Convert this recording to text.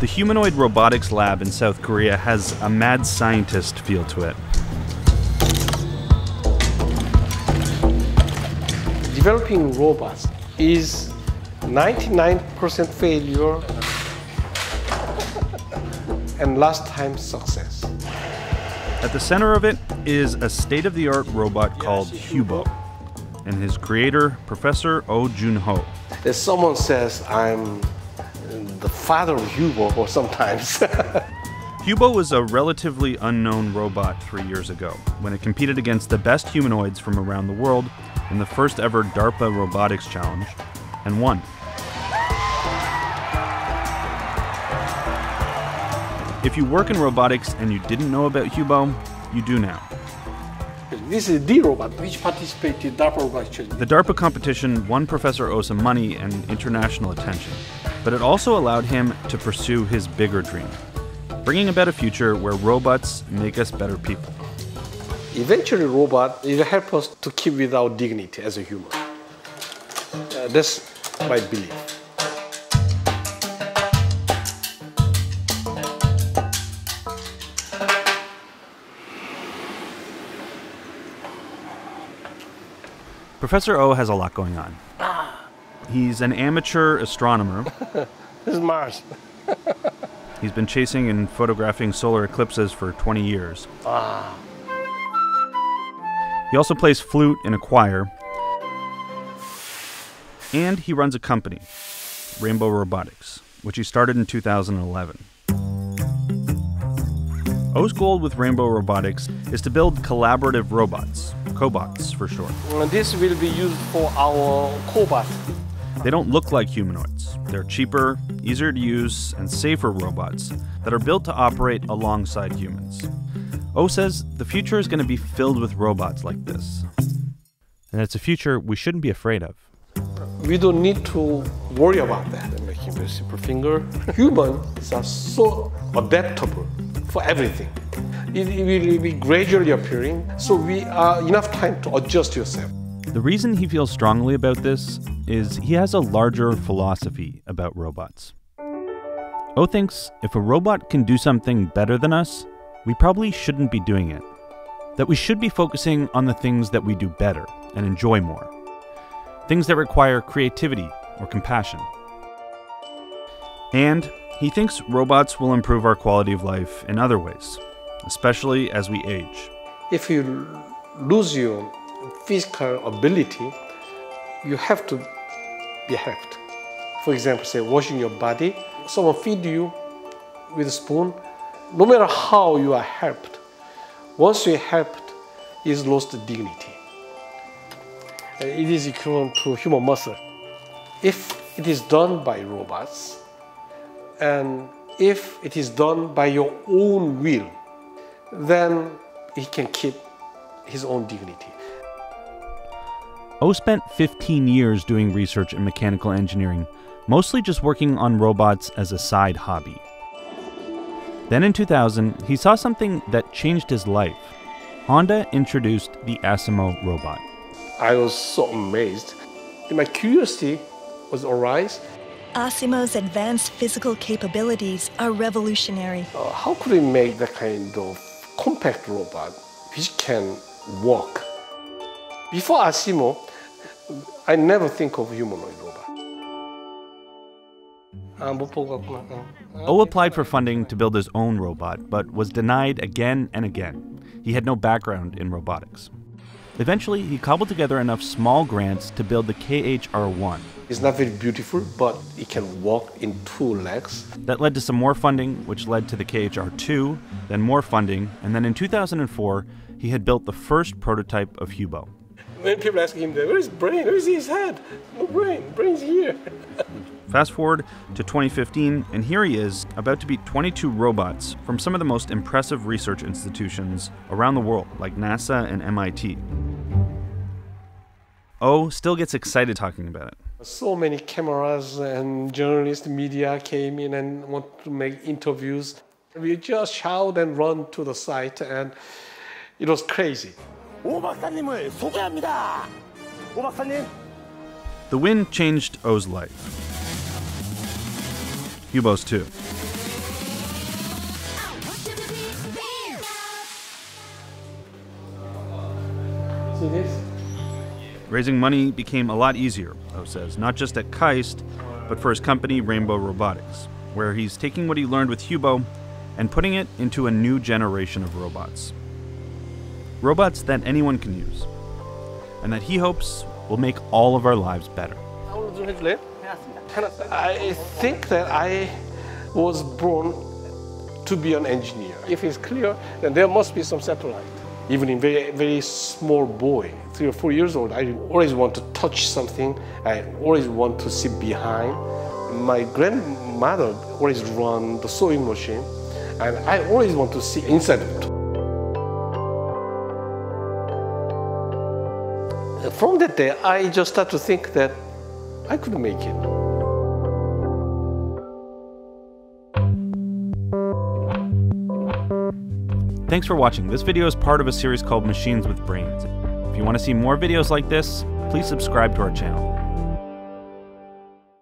The humanoid robotics lab in South Korea has a mad scientist feel to it. Developing robots is 99% failure and last time success. At the center of it is a state of the art robot called Hubo, and his creator, Professor Oh Jun Ho. If someone says I'm the father of Hubo or sometimes. Hubo was a relatively unknown robot three years ago when it competed against the best humanoids from around the world in the first ever DARPA Robotics Challenge and won. If you work in robotics and you didn't know about Hubo, you do now. This is the robot which participated in DARPA Robotics Challenge. The DARPA competition won Professor some money and international attention, but it also allowed him to pursue his bigger dream bringing about a future where robots make us better people. Eventually, robot will help us to keep with our dignity as a human. Uh, that's my belief. Professor O has a lot going on. He's an amateur astronomer. this is Mars. He's been chasing and photographing solar eclipses for 20 years. Ah. He also plays flute in a choir. And he runs a company, Rainbow Robotics, which he started in 2011. Oh's goal with Rainbow Robotics is to build collaborative robots, cobots for short. This will be used for our cobot. They don't look like humanoids. They're cheaper, easier to use, and safer robots that are built to operate alongside humans. O says the future is going to be filled with robots like this. And it's a future we shouldn't be afraid of. We don't need to worry about that. Making a super finger. Humans are so adaptable for everything. It, will be gradually appearing, so we are enough time to adjust yourself. The reason he feels strongly about this is he has a larger philosophy about robots. Oh, o thinks if a robot can do something better than us, we probably shouldn't be doing it. That we should be focusing on the things that we do better and enjoy more. Things that require creativity or compassion. And he thinks robots will improve our quality of life in other ways, especially as we age. If you lose your physical ability, you have to be helped. For example, say washing your body, someone feed you with a spoon, no matter how you are helped, once you helped, is lost dignity. It is equivalent to human muscle. If it is done by robots, and if it is done by your own will, then he can keep his own dignity. O spent 15 years doing research in mechanical engineering, mostly just working on robots as a side hobby. Then in 2000, he saw something that changed his life. Honda introduced the Asimo robot. I was so amazed. My curiosity was arise. Asimo's advanced physical capabilities are revolutionary. Uh, how could we make that kind of compact robot which can walk? Before Asimo, I never think of humanoid robot. Ah, ah. O applied for funding to build his own robot, but was denied again and again. He had no background in robotics. Eventually, he cobbled together enough small grants to build the KHR-1. It's not very beautiful, but it can walk in two legs. That led to some more funding, which led to the KHR-2, then more funding, and then in 2004, he had built the first prototype of Hubo. When people ask him, where's brain? Where's his head? No brain. Brain's here. Fast forward to 2015, and here he is, about to beat 22 robots from some of the most impressive research institutions around the world, like NASA and MIT. O oh, still gets excited talking about it. So many cameras and journalists, media came in and want to make interviews. We just shout and run to the site, and it was crazy. 오 박사님을 소개합니다. 오 박사님. The wind changed Oh's life. Hubo's too. Raising money became a lot easier, O says, not just at KAIST, but for his company Rainbow Robotics, where he's taking what he learned with Hubo and putting it into a new generation of robots. Robots that anyone can use, and that he hopes will make all of our lives better. I think that I was born to be an engineer. If it's clear, then there must be some satellite. Even in very, very small boy, three or four years old, I always want to touch something. I always want to see behind. My grandmother always run the sewing machine, and I always want to see inside of it. From that day, I just start to think that I could make it. Thanks for watching. This video is part of a series called Machines with Brains. If you want to see more videos like this, please subscribe to our channel.